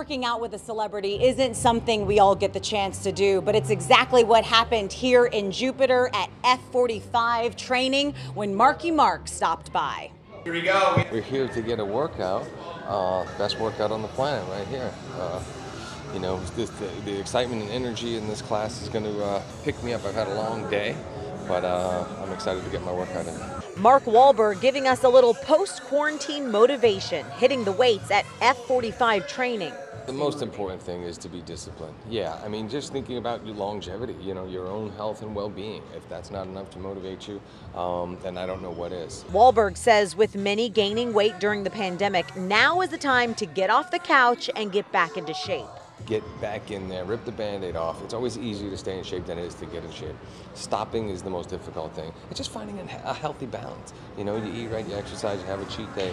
working out with a celebrity isn't something we all get the chance to do, but it's exactly what happened here in Jupiter at F45 training when Marky Mark stopped by. Here we go. We're here to get a workout, uh, best workout on the planet, right here. Uh, you know, this, the, the, excitement and energy in this class is going to uh, pick me up. I've had a long day, but uh, I'm excited to get my workout in. Mark Wahlberg giving us a little post quarantine motivation, hitting the weights at F45 training. The most important thing is to be disciplined. Yeah, I mean, just thinking about your longevity, you know, your own health and well being. If that's not enough to motivate you, um, then I don't know what is. Wahlberg says with many gaining weight during the pandemic, now is the time to get off the couch and get back into shape get back in there, rip the band-aid off. It's always easier to stay in shape than it is to get in shape. Stopping is the most difficult thing. It's just finding a healthy balance. You know, you eat right, you exercise, you have a cheat day,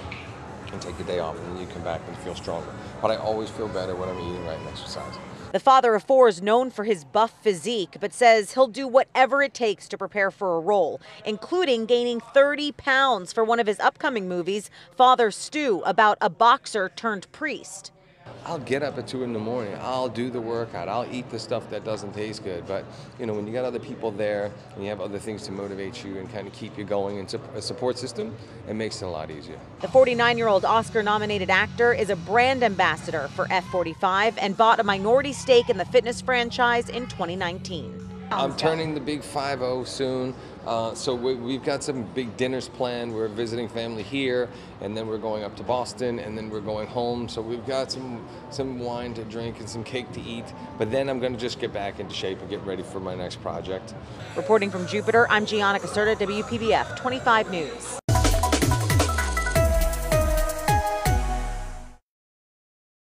and take a day off, and then you come back and feel stronger. But I always feel better when I'm eating right and exercising. The father of four is known for his buff physique, but says he'll do whatever it takes to prepare for a role, including gaining 30 pounds for one of his upcoming movies, Father Stu, about a boxer turned priest. I'll get up at two in the morning. I'll do the workout. I'll eat the stuff that doesn't taste good. But you know, when you got other people there and you have other things to motivate you and kind of keep you going and a support system, it makes it a lot easier. The 49-year-old Oscar-nominated actor is a brand ambassador for F45 and bought a minority stake in the fitness franchise in 2019. I'm turning the big 5-0 soon. Uh, so we, have got some big dinners planned. We're visiting family here, and then we're going up to Boston, and then we're going home. So we've got some some wine to drink and some cake to eat. But then I'm going to just get back into shape and get ready for my next project. Reporting from Jupiter, I'm Gianna Caserta, WPBF 25 News.